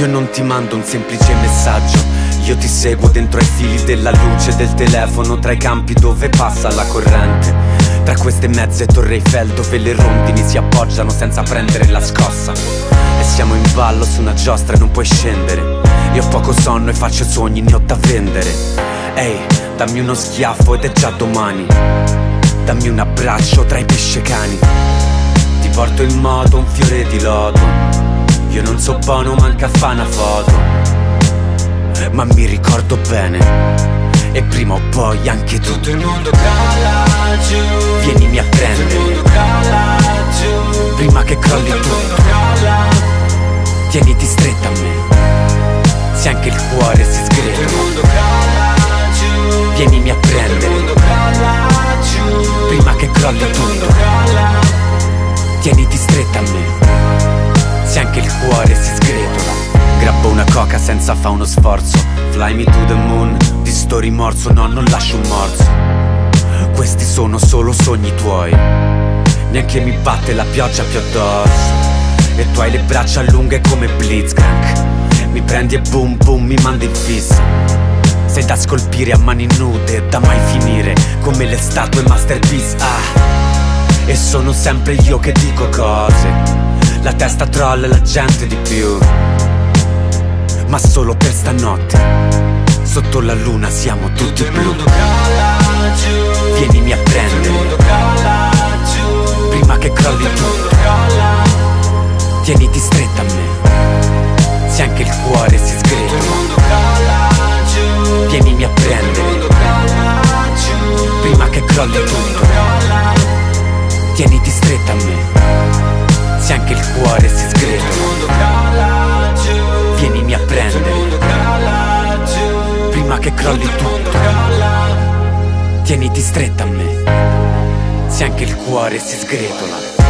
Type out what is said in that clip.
Io non ti mando un semplice messaggio. Io ti seguo dentro ai fili della luce del telefono Tra i campi dove passa la corrente. Tra queste mezze torre Eiffel dove le rondini si appoggiano senza prendere la scossa. E siamo in ballo su una giostra e non puoi scendere. Io ho poco sonno e faccio sogni, ne ho da vendere. Ehi, dammi uno schiaffo ed è già domani. Dammi un abbraccio tra i pescecani Ti porto in moto un fiore di loto io non so buono, manca fa una foto. Ma mi ricordo bene. E prima o poi anche tu. Tutto il mondo cala giù. Vienimi a prendere Tutto il mondo cala giù. Prima che crolli Tutto tutto cala. Tieniti stretta a me. Se anche il cuore si Tutto il sgretola mondo cala giù. Vienimi a Tutto il prendere mondo cala giù. Prima che crolli Tutto tutto cala. Tieniti stretta a me Se anche il cuore si sgretola. Grabbo una coca senza fa uno sforzo. Fly me to the moon. Di sto rimorso no non lascio un morso. Questi sono solo sogni tuoi. Neanche mi batte la pioggia più addosso. E tu hai le braccia lunghe come Blitzcrank Mi prendi e boom boom mi mandi in fissa. Sei da scolpire a mani nude Da mai finire. Come le statue masterpiece Ah. E sono sempre io che dico cose la testa trolla la gente di più. Ma solo per stanotte. Sotto la luna siamo tutti Tutto il blu Vienimi a prendere. Prima che crolli Tutto Tieniti stretta a me. Se anche il cuore si sgretola mondo cala giù. Vienimi a prendere. Prima che crolli Tutto Tieniti stretta a me che crolli Tutto. Tieniti stretta a me Se anche il cuore si sgretola